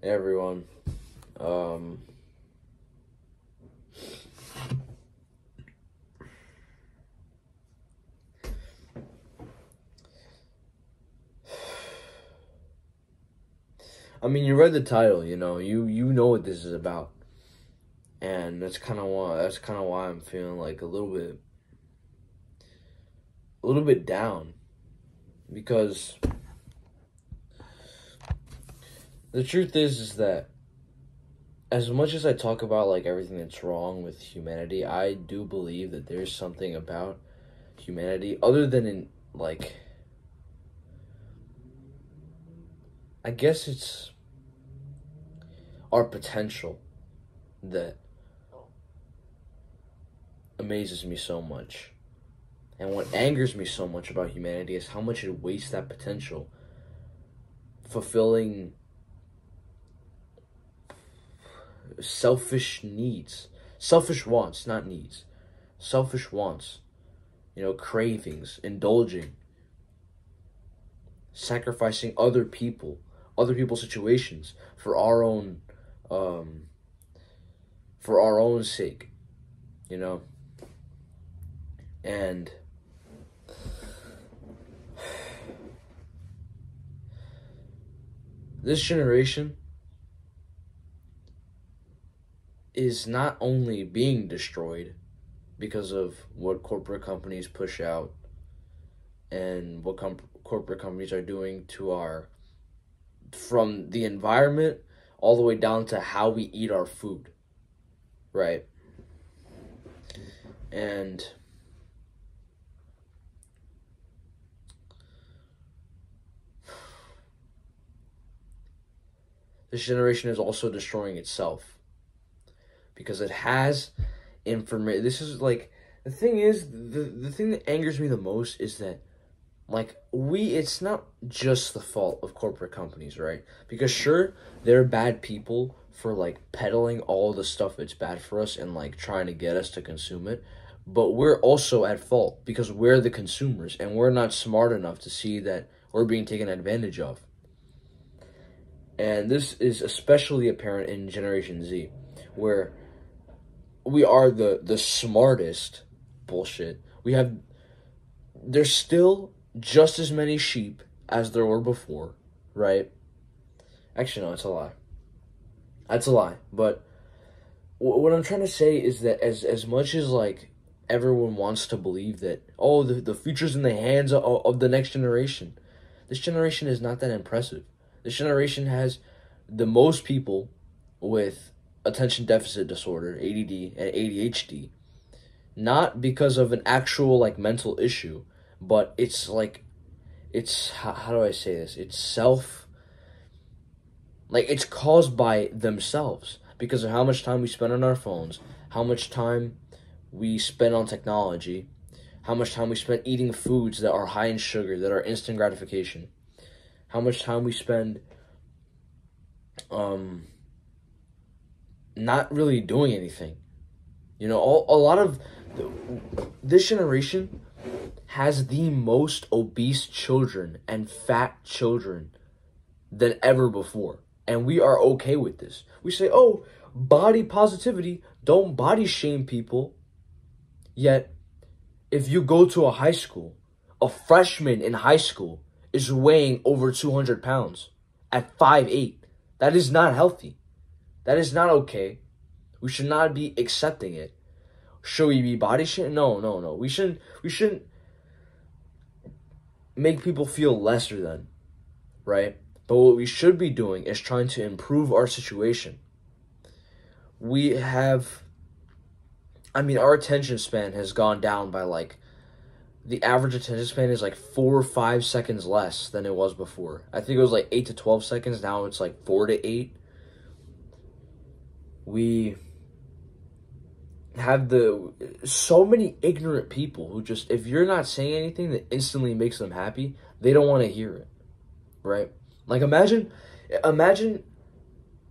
Everyone. Um, I mean, you read the title, you know, you you know what this is about, and that's kind of why that's kind of why I'm feeling like a little bit, a little bit down, because the truth is is that as much as I talk about like everything that's wrong with humanity, I do believe that there's something about humanity other than in like I guess it's our potential that amazes me so much. And what angers me so much about humanity is how much it wastes that potential fulfilling selfish needs, selfish wants, not needs, selfish wants, you know, cravings, indulging, sacrificing other people, other people's situations for our own, um, for our own sake, you know, and. This generation is not only being destroyed because of what corporate companies push out and what com- corporate companies are doing to our from the environment all the way down to how we eat our food right? And this generation is also destroying itself because it has information. This is like the thing is the the thing that angers me the most is that like we it's not just the fault of corporate companies, right? Because sure, they're bad people for like peddling all the stuff that's bad for us and like trying to get us to consume it. But we're also at fault because we're the consumers and we're not smart enough to see that we're being taken advantage of. And this is especially apparent in Generation Z, where we are the the smartest bullshit. We have there's still just as many sheep as there were before, right? Actually, no, it's a lie. That's a lie. But what I'm trying to say is that as as much as like everyone wants to believe that oh the the future's in the hands of, of the next generation, this generation is not that impressive. This generation has the most people with attention deficit disorder, ADD, and ADHD. Not because of an actual like mental issue, but it's like it's how, how do I say this? It's self like it's caused by themselves because of how much time we spend on our phones, how much time we spend on technology, how much time we spend eating foods that are high in sugar, that are instant gratification, how much time we spend um not really doing anything. You know, all, a lot of the, this generation has the most obese children and fat children than ever before. And we are okay with this. We say, oh, body positivity, don't body shame people. Yet, if you go to a high school, a freshman in high school is weighing over 200 pounds at five eight. That is not healthy. That is not okay. We should not be accepting it. Should we be body shaming? No, no, no. We shouldn't. We shouldn't make people feel lesser than, right? But what we should be doing is trying to improve our situation. We have, I mean, our attention span has gone down by like, the average attention span is like four or five seconds less than it was before. I think it was like eight to 12 seconds. Now it's like four to eight we have the so many ignorant people who just if you're not saying anything that instantly makes them happy, they don't want to hear it. Right? Like imagine imagine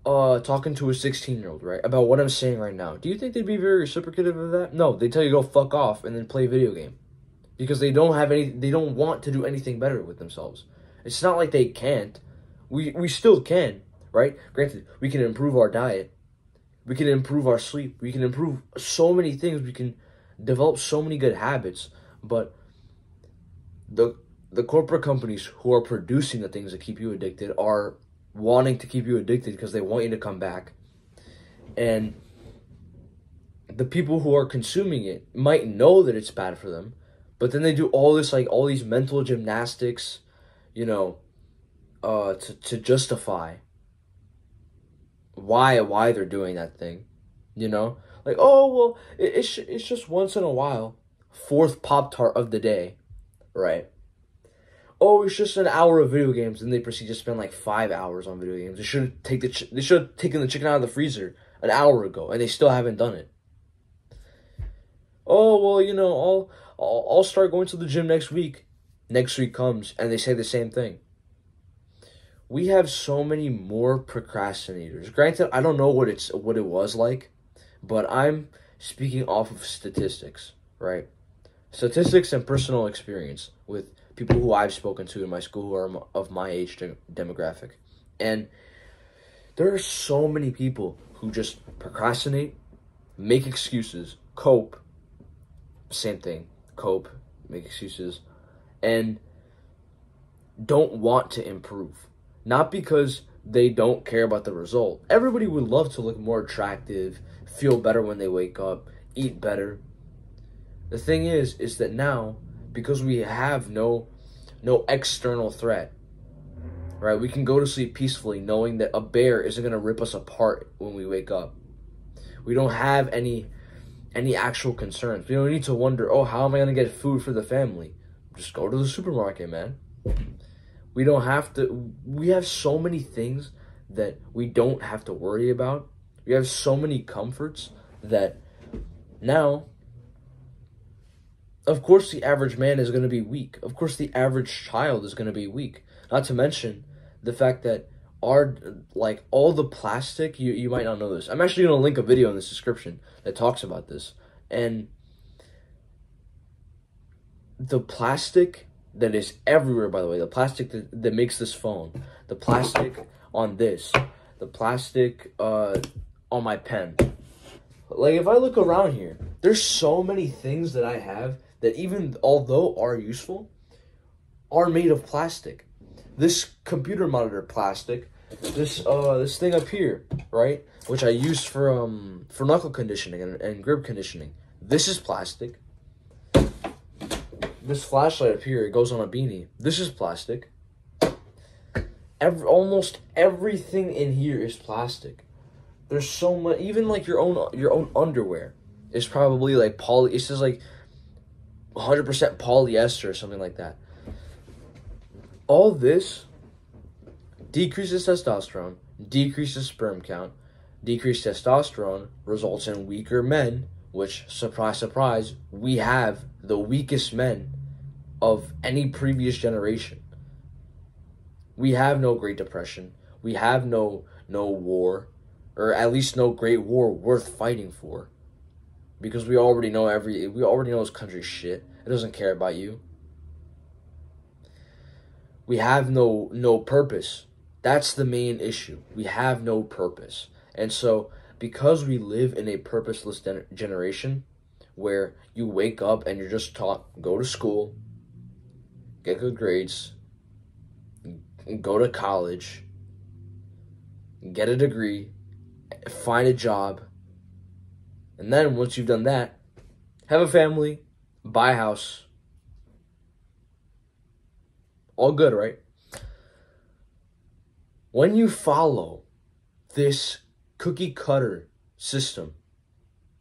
uh talking to a 16 year old, right, about what I'm saying right now. Do you think they'd be very reciprocative of that? No, they tell you go fuck off and then play video game. Because they don't have any they don't want to do anything better with themselves. It's not like they can't. We we still can, right? Granted, we can improve our diet, we can improve our sleep, we can improve so many things, we can develop so many good habits, but the the corporate companies who are producing the things that keep you addicted are wanting to keep you addicted because they want you to come back. And the people who are consuming it might know that it's bad for them, but then they do all this like all these mental gymnastics, you know, uh to to justify why why they're doing that thing, you know? Like, oh, well, it, it's it's just once in a while. Fourth pop tart of the day, right? oh, it's just an hour of video games, and they proceed to spend like five hours on video games. They should take the ch- they should have taken the chicken out of the freezer an hour ago, and they still haven't done it. Oh well, you know, I'll I'll, I'll start going to the gym next week. Next week comes, and they say the same thing. We have so many more procrastinators. Granted, I don't know what it's what it was like, but I'm speaking off of statistics, right? Statistics and personal experience with people who I've spoken to in my school who are of my age de- demographic. And there are so many people who just procrastinate, make excuses, cope, same thing, cope, make excuses, and don't want to improve. Not because they don't care about the result. Everybody would love to look more attractive, feel better when they wake up, eat better. The thing is, is that now because we have no no external threat. Right? We can go to sleep peacefully knowing that a bear isn't going to rip us apart when we wake up. We don't have any any actual concerns. We don't need to wonder, "Oh, how am I going to get food for the family?" Just go to the supermarket, man. We don't have to we have so many things that we don't have to worry about. We have so many comforts that now of course the average man is going to be weak. Of course the average child is going to be weak. Not to mention the fact that our like all the plastic you you might not know this. I'm actually going to link a video in this description that talks about this. And the plastic that is everywhere by the way, the plastic that, that makes this phone, the plastic on this, the plastic uh on my pen. Like if I look around here, there's so many things that I have that even although are useful, are made of plastic. This computer monitor plastic, this uh this thing up here, right, which I use for um for knuckle conditioning and, and grip conditioning. This is plastic. This flashlight up here, it goes on a beanie. This is plastic. Every, almost everything in here is plastic. There's so much, even like your own your own underwear is probably like poly. It's just like 100% polyester or something like that. All this decreases testosterone, decreases sperm count, decreased testosterone results in weaker men, which, surprise, surprise, we have the weakest men of any previous generation. We have no Great Depression. We have no no war, or at least no great war worth fighting for because we already know every we already know this country's shit. It doesn't care about you. We have no no purpose. That's the main issue. We have no purpose. And so because we live in a purposeless generation where you wake up and you're just taught go to school, get good grades, go to college, get a degree, find a job, and then once you've done that, have a family, buy a house. All good, right? When you follow this cookie cutter system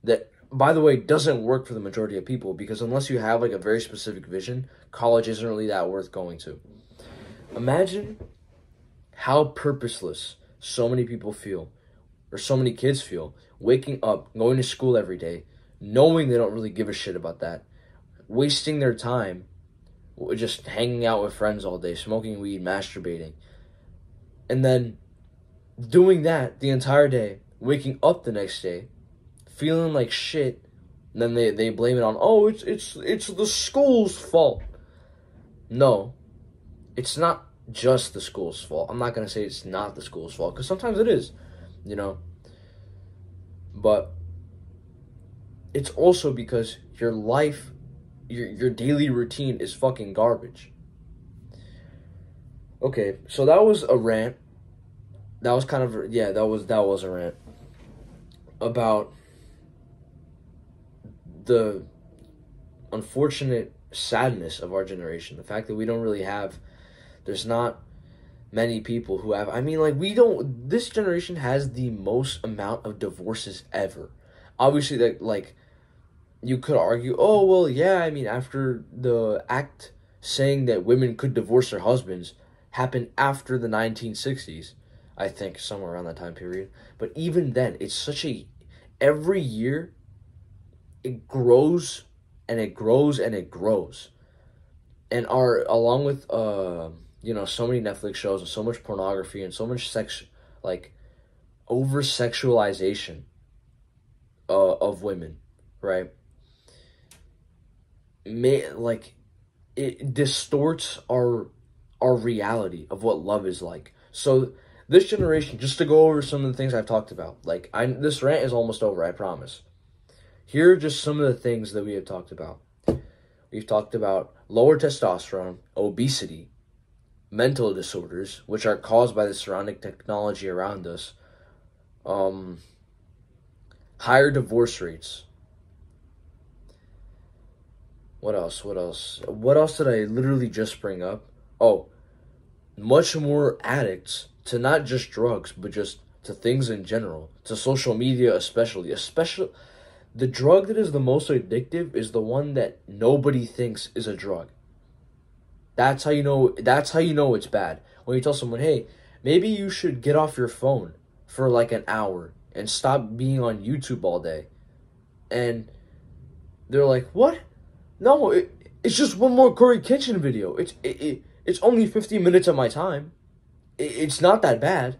that by the way doesn't work for the majority of people because unless you have like a very specific vision, college isn't really that worth going to. Imagine how purposeless so many people feel or so many kids feel waking up, going to school every day, knowing they don't really give a shit about that, wasting their time just hanging out with friends all day, smoking weed, masturbating, and then doing that the entire day, waking up the next day, feeling like shit, then they, they blame it on, oh, it's it's it's the school's fault. No. It's not just the school's fault. I'm not gonna say it's not the school's fault because sometimes it is, you know. But it's also because your life, your your daily routine is fucking garbage. Okay, so that was a rant. That was kind of yeah, that was that was a rant about the unfortunate sadness of our generation. The fact that we don't really have there's not many people who have I mean like we don't this generation has the most amount of divorces ever. Obviously that like you could argue, "Oh, well, yeah, I mean after the act saying that women could divorce their husbands happened after the 1960s." I think somewhere around that time period. But even then, it's such a every year it grows and it grows and it grows. And our along with uh you know so many Netflix shows and so much pornography and so much sex like over sexualization uh, of women, right? May like it distorts our our reality of what love is like. So this generation, just to go over some of the things I've talked about, like I this rant is almost over, I promise. Here are just some of the things that we have talked about. We've talked about lower testosterone, obesity, mental disorders, which are caused by the surrounding technology around us, um, higher divorce rates. What else? What else? What else did I literally just bring up? Oh, much more addicts to not just drugs, but just to things in general, to social media especially. Especially the drug that is the most addictive is the one that nobody thinks is a drug. That's how you know that's how you know it's bad. When you tell someone, "Hey, maybe you should get off your phone for like an hour and stop being on YouTube all day." And they're like, "What? No, it, it's just one more CoryxKenshin video. It's it, it it's only 15 minutes of my time. It, it's not that bad."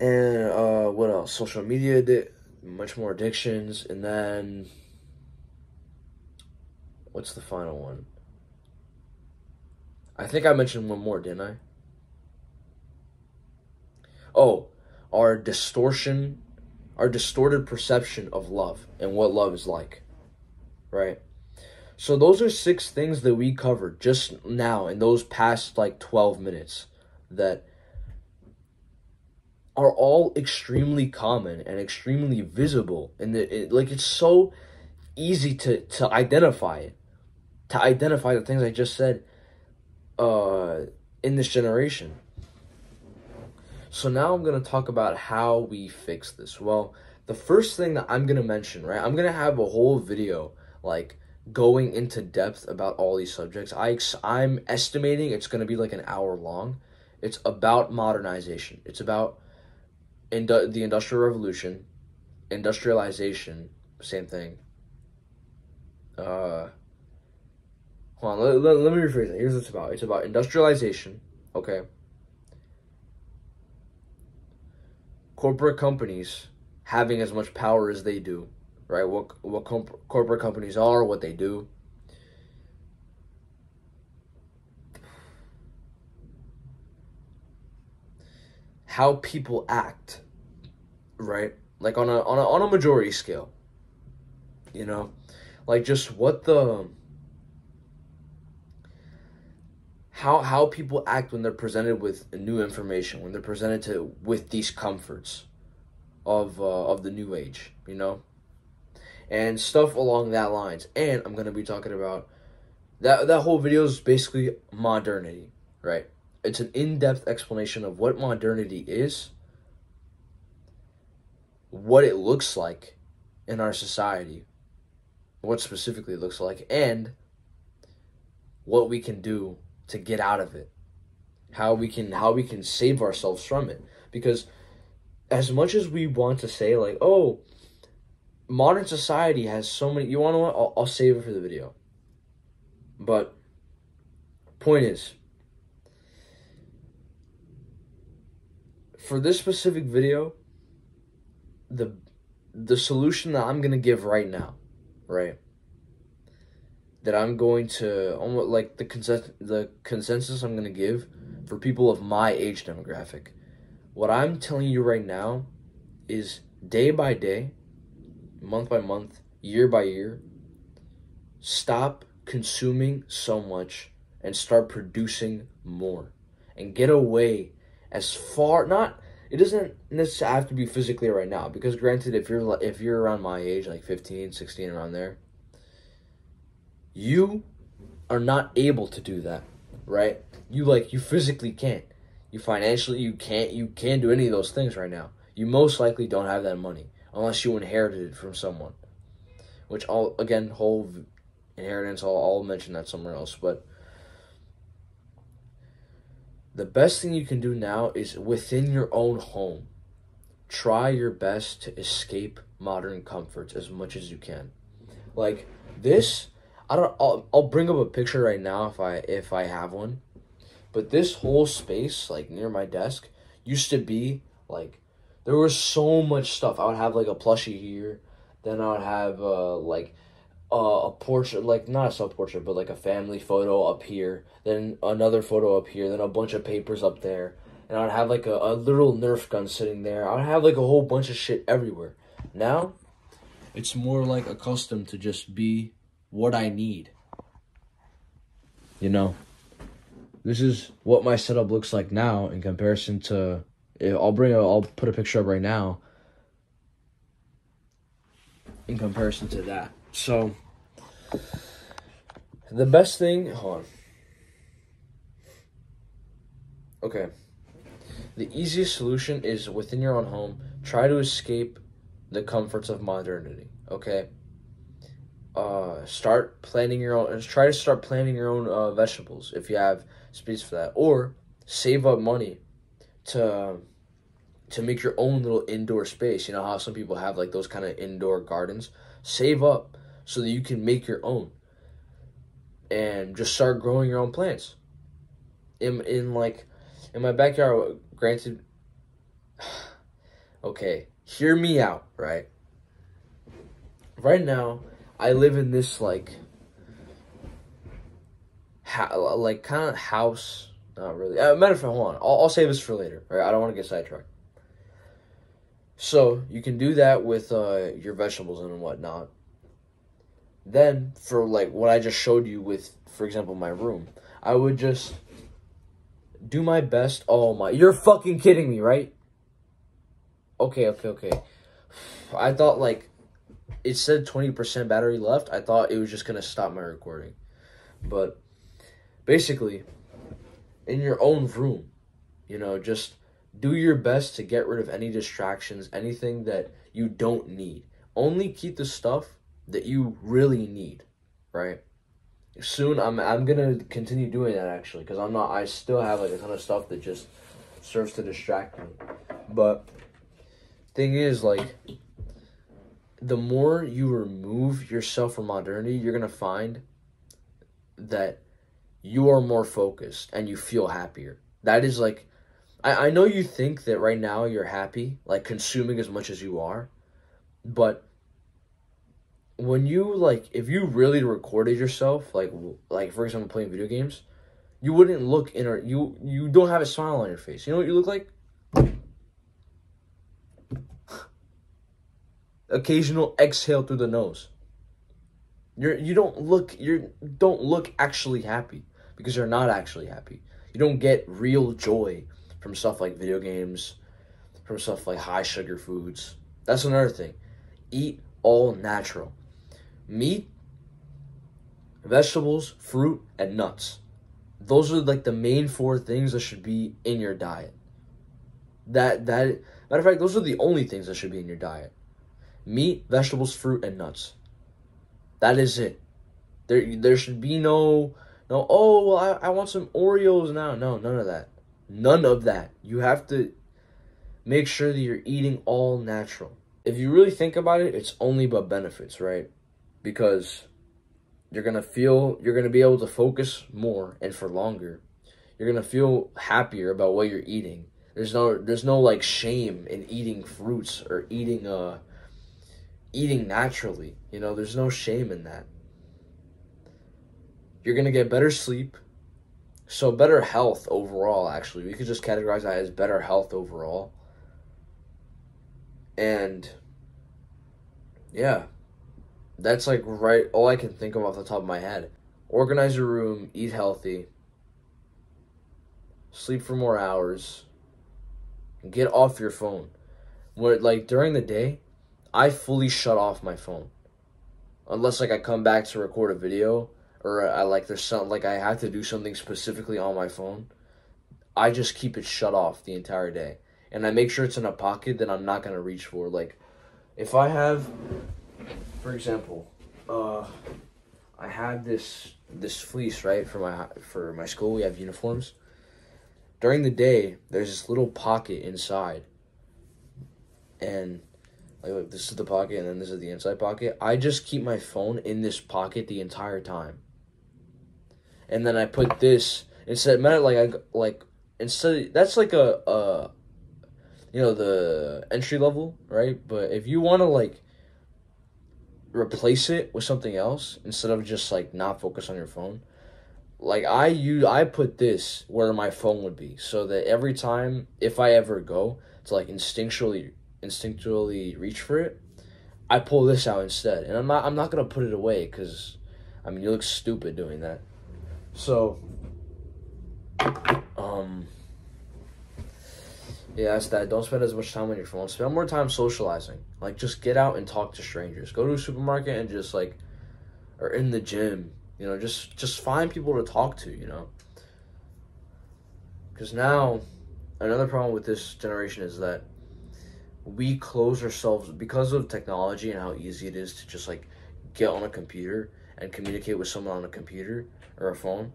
And uh what else? Social media di- much more addictions and then what's the final one? I think I mentioned one more, didn't I? Oh, our distortion, our distorted perception of love and what love is like. Right? So those are six things that we covered just now in those past like 12 minutes that are all extremely common and extremely visible and it, like it's so easy to to identify it to identify the things I just said uh, in this generation. So now I'm going to talk about how we fix this. Well, the first thing that I'm going to mention, right? I'm going to have a whole video like going into depth about all these subjects. I I'm estimating it's going to be like an hour long. It's about modernization. It's about indu- the industrial revolution, industrialization, same thing. Uh Hold on, let, let, let me rephrase it. Here's what it's about. It's about industrialization, okay? Corporate companies having as much power as they do, right? What what comp- corporate companies are, what they do. How people act, right? Like on a on a on a majority scale. You know, like just what the how how people act when they're presented with new information, when they're presented to with these comforts of uh, of the new age, you know, and stuff along that lines. And I'm gonna be talking about that. That whole video is basically modernity, right? It's an in-depth explanation of what modernity is, what it looks like in our society, what specifically it looks like, and what we can do to get out of it. How we can how we can save ourselves from it. Because as much as we want to say like oh modern society has so many you want to I'll, I'll save it for the video. But point is for this specific video the the solution that i'm going to give right now right that I'm going to almost like the consensus the consensus I'm going to give for people of my age demographic. What I'm telling you right now is day by day, month by month, year by year, stop consuming so much and start producing more and get away as far not it doesn't necessarily have to be physically right now because granted if you're if you're around my age like 15 16 around there you are not able to do that right? You like you physically can't. You financially you can't you can't do any of those things right now. You most likely don't have that money unless you inherited it from someone. Which all again whole inheritance i'll, I'll mention that somewhere else but the best thing you can do now is within your own home try your best to escape modern comforts as much as you can. Like this i don't I'll, I'll bring up a picture right now if i if i have one but this whole space like near my desk used to be like there was so much stuff. I would have like a plushie here then i would have uh like a portrait, like not a self portrait, but like a family photo up here, then another photo up here, then a bunch of papers up there, and I'd have like a, a little Nerf gun sitting there. I'd have like a whole bunch of shit everywhere. Now, it's more like accustomed to just be what I need. You know, this is what my setup looks like now in comparison to. I'll bring a, I'll put a picture up right now. In comparison to that, so the best thing, hold on. Okay. The easiest solution is within your own home, try to escape the comforts of modernity, okay? Uh, start planting your own, try to start planting your own uh, vegetables if you have space for that. Or save up money to to make your own little indoor space. You know how some people have like those kind of indoor gardens? Save up so that you can make your own and just start growing your own plants. In in like in my backyard, granted. okay, hear me out, right? Right now, I live in this like, ha- like kind of house. Not really. Uh, matter of fact, hold on. I'll, I'll save this for later. Right? I don't want to get sidetracked. So you can do that with uh, your vegetables and whatnot. Then for like what I just showed you with, for example, my room, I would just do my best. Oh my, you're fucking kidding me, right? Okay, okay, okay. I thought like it said 20% battery left. I thought it was just going to stop my recording. But basically, in your own room, you know, just do your best to get rid of any distractions, anything that you don't need. Only keep the stuff that you really need, right? Soon, I'm I'm gonna continue doing that actually because I'm not. I still have like a ton of stuff that just serves to distract me. But thing is, like, the more you remove yourself from modernity, you're gonna find that you are more focused and you feel happier. That is like, I, I know you think that right now you're happy, like consuming as much as you are, but when you like if you really recorded yourself like like for example playing video games you wouldn't look in or you you don't have a smile on your face. You know what you look like? Occasional exhale through the nose. You're you don't look you don't look actually happy because you're not actually happy. You don't get real joy from stuff like video games from stuff like high sugar foods. That's another thing. Eat all natural meat, vegetables, fruit, and nuts. Those are like the main four things that should be in your diet. That that matter of fact, those are the only things that should be in your diet. Meat, vegetables, fruit, and nuts. That is it. There there should be no no oh well I, I want some Oreos now. No, none of that. None of that. You have to make sure that you're eating all natural. If you really think about it, it's only about benefits, right? Because you're going to feel you're going to be able to focus more and for longer. You're going to feel happier about what you're eating. There's no there's no like shame in eating fruits or eating uh eating naturally. You know, there's no shame in that. you're going to get better sleep. So, better health overall, actually. We could just categorize that as better health overall. And, yeah, that's like right all I can think of off the top of my head. Organize your room, eat healthy, sleep for more hours, get off your phone. Where like during the day, I fully shut off my phone. Unless like I come back to record a video or I like there's something like I have to do something specifically on my phone. I just keep it shut off the entire day. And I make sure it's in a pocket that I'm not gonna reach for. Like if I have for example, uh I have this this fleece, right, for my for my school, we have uniforms. During the day, there's this little pocket inside. And like look, this is the pocket and then this is the inside pocket. I just keep my phone in this pocket the entire time. And then I put this instead Matter like I like instead that's like a uh you know the entry level, right? But if you want to like replace it with something else instead of just like not focus on your phone, like I use I put this where my phone would be so that every time if I ever go to like instinctually instinctually reach for it, I pull this out instead. And I'm not I'm not going to put it away cuz I mean you look stupid doing that. So um yeah, that's that. Don't spend as much time on your phone. Spend more time socializing. Like just get out and talk to strangers. Go to a supermarket and just like or in the gym you know, just just find people to talk to, you know. Cuz now another problem with this generation is that we close ourselves because of technology and how easy it is to just like get on a computer and communicate with someone on a computer or a phone.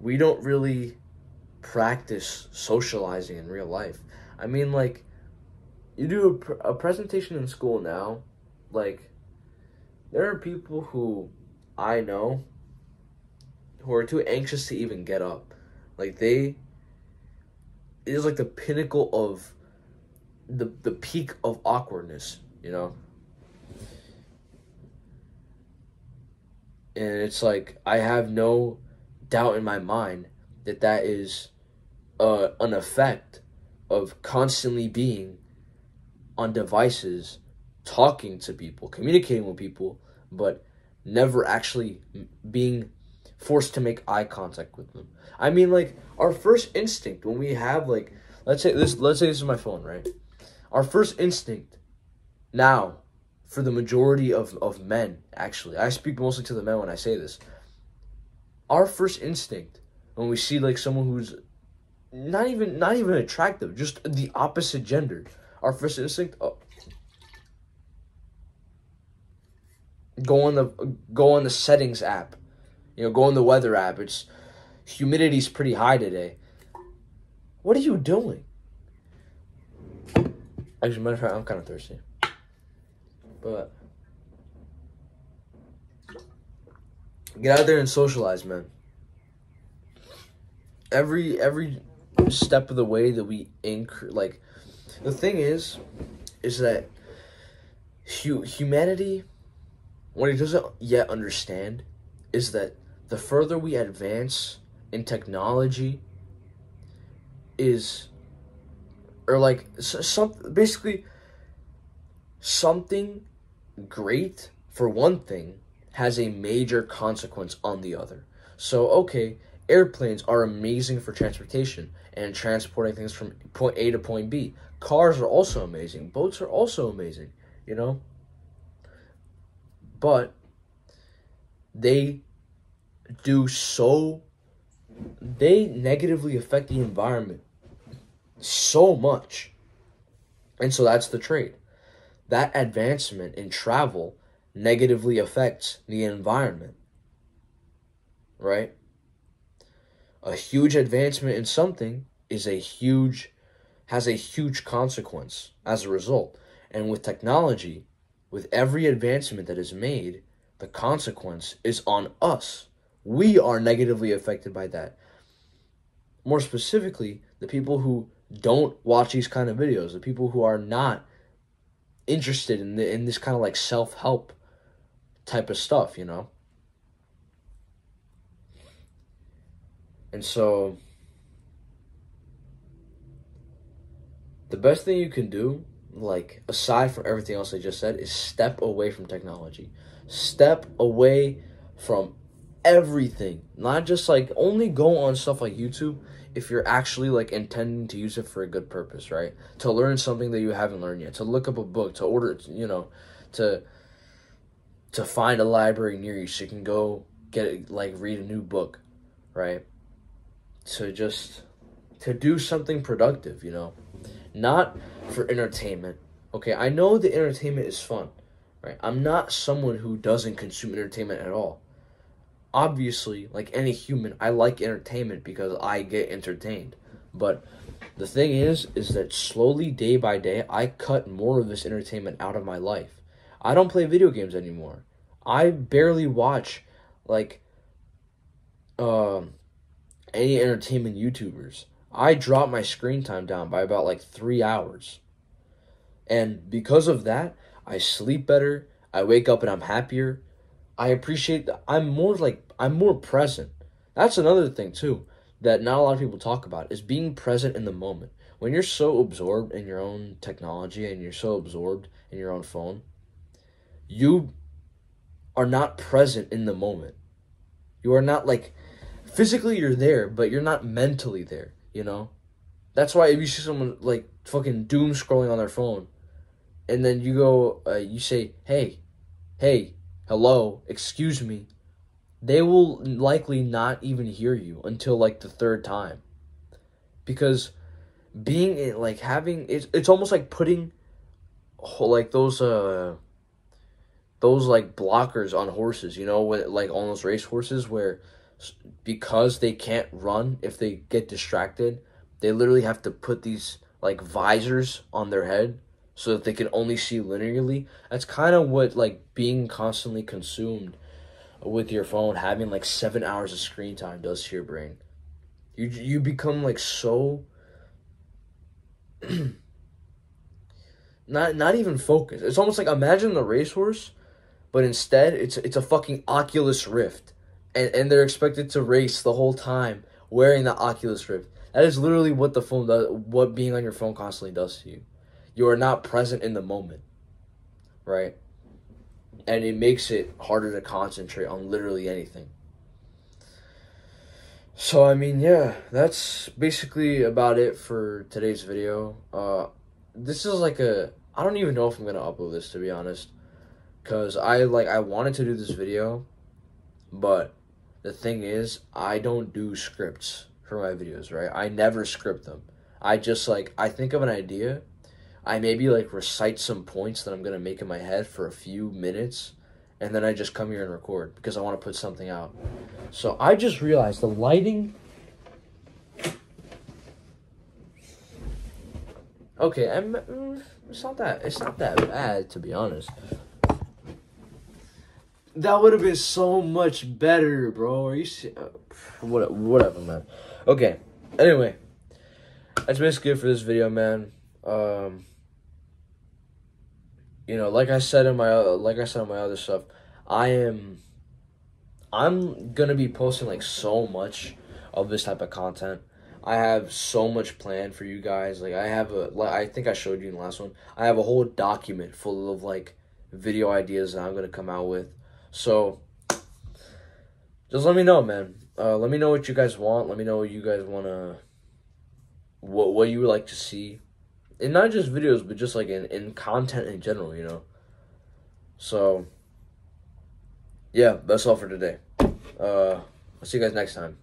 We don't really practice socializing in real life. I mean, like, you do a, pr- a presentation in school now, like, there are people who I know who are too anxious to even get up. Like they it is like the pinnacle of the the peak of awkwardness, you know? And it's like I have no doubt in my mind that that is uh, an effect of constantly being on devices, talking to people, communicating with people, but never actually being forced to make eye contact with them. I mean, like our first instinct when we have like, let's say this, let's say this is my phone, right? Our first instinct now, for the majority of of men, actually, I speak mostly to the men when I say this. Our first instinct when we see like someone who's not even not even attractive, just the opposite gender, our first instinct, oh, go on the go on the settings app. You know, go on the weather app. It's humidity's pretty high today. What are you doing? Actually, matter of fact, I'm kind of thirsty. But get out there and socialize, man. Every every step of the way that we increase, like, the thing is, is that hu- humanity what it doesn't yet understand is that the further we advance in technology is or like some basically something great for one thing has a major consequence on the other. So okay, airplanes are amazing for transportation and transporting things from point A to point B. Cars are also amazing. Boats are also amazing, you know? but they do so they negatively affect the environment so much. And so that's the trade. That advancement in travel negatively affects the environment. Right? A huge advancement in something is a huge has a huge consequence as a result. And with technology, with every advancement that is made, the consequence is on us. We are negatively affected by that. More specifically, the people who don't watch these kind of videos, the people who are not interested in the, in this kind of like self help type of stuff, you know. And so the best thing you can do, like aside from everything else I just said, is step away from technology. Step away from everything. Not just like only go on stuff like YouTube if you're actually like intending to use it for a good purpose, right? To learn something that you haven't learned yet, to look up a book, to order, you know, to to find a library near you so you can go get it, like read a new book, right? To just to do something productive, you know, not for entertainment. Okay, I know the entertainment is fun, right? I'm not someone who doesn't consume entertainment at all. Obviously, like any human, I like entertainment because I get entertained. But the thing is, is that slowly, day by day, I cut more of this entertainment out of my life. I don't play video games anymore. I barely watch like um any entertainment YouTubers. I drop my screen time down by about like 3 hours. And because of that, I sleep better, I wake up and I'm happier. I appreciate that I'm more like I'm more present. That's another thing too that not a lot of people talk about is being present in the moment. When you're so absorbed in your own technology and you're so absorbed in your own phone, you are not present in the moment. You are not like physically you're there, but you're not mentally there, you know? That's why if you see someone like fucking doom scrolling on their phone and then you go uh, you say, "Hey, hey, hello, excuse me." They will likely not even hear you until like the third time. Because being like having it's it's almost like putting like those uh those like blockers on horses, you know, with like on those race horses where because they can't run if they get distracted, they literally have to put these like visors on their head so that they can only see linearly. That's kind of what like being constantly consumed with your phone, having like 7 hours of screen time does to your brain. You you become like so not not even focused. It's almost like imagine the racehorse but instead it's it's a fucking Oculus Rift, and and they're expected to race the whole time wearing the Oculus Rift. That is literally what the phone does. What being on your phone constantly does to you. You are not present in the moment, right? And it makes it harder to concentrate on literally anything. So I mean, yeah, that's basically about it for today's video. Uh, this is like a I don't even know if I'm gonna upload this to be honest. Cause I like I wanted to do this video, but the thing is I don't do scripts for my videos, right? I never script them. I just like I think of an idea, I maybe like recite some points that I'm gonna make in my head for a few minutes, and then I just come here and record because I want to put something out. So I just realized the lighting. Okay, I'm. It's not that. It's not that bad to be honest. That would have been so much better, bro. Are you uh, what, whatever, man. Okay. Anyway, that's basically it for this video, man. Um, you know, like I said in my like I said in my other stuff, I am. I'm gonna be posting like so much of this type of content. I have so much planned for you guys. Like I have a, like I think I showed you in the last one. I have a whole document full of like video ideas that I'm gonna come out with. So just let me know, man. Uh, let me know what you guys want. Let me know what you guys wanna what what you would like to see. And not just videos, but just like in, in content in general, you know. So yeah, that's all for today. Uh I'll see you guys next time.